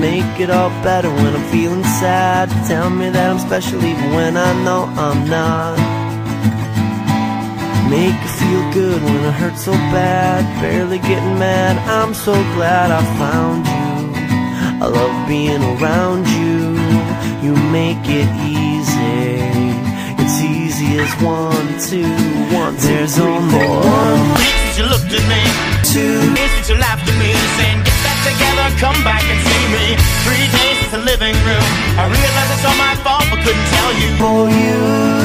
Make it all better when I'm feeling sad. Tell me that I'm special even when I know I'm not. Make it feel good when it hurts so bad. Barely getting mad. I'm so glad I found you. I love being around you. You make it easy. It's easy as one, two, one, two, There's three, only four. one, Since you looked at me, two. since you laughed at me, saying get back together, come back and see me. Three days since the living room, I realized it's all my fault, but couldn't tell you. for you.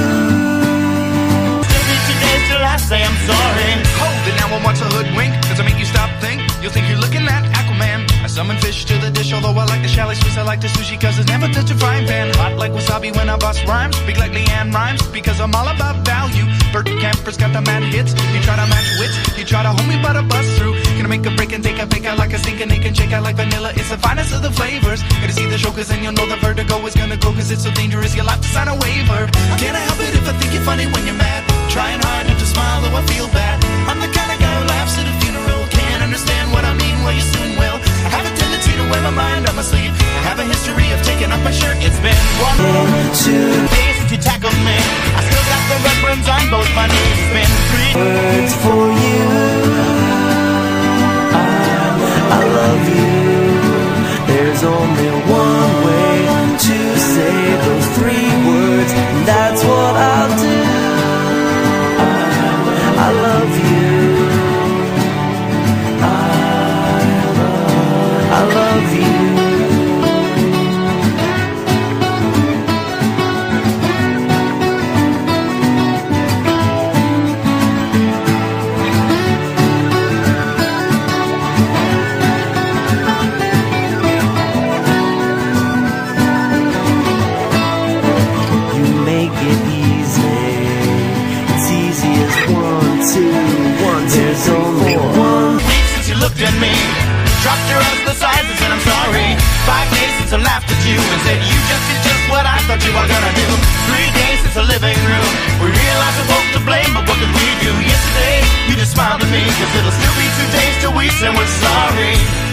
Summon fish to the dish, although I like the chalet Swiss, I like the sushi, cause it's never touch a frying pan. Hot like wasabi when I bust rhymes. Speak like Leanne rhymes, because I'm all about value. Bert Camper's got the mad hits. You try to match wits, you try to hold me, but I bust through. Gonna make a break and take a fake out like a sink and can shake out like vanilla. It's the finest of the flavors. Gonna see the show, cause then you'll know the vertigo is gonna go, cause it's so dangerous. You'll have to sign a waiver. Can't I help it if I think you're funny when you're mad? Trying hard not to smile, mind on my sleeve. I have a history of taking off my shirt. It's been one Two day since you tackled me. I still got the red burns on both my knees. It's been three words for you. I, I love you. There's only Days since laughed at you and said you just did just what I thought you were gonna do. Three days since the living room. We realized we're both to blame, but what could we do? Yesterday, you just smiled at me, cause it'll still be two days till we say we're sorry.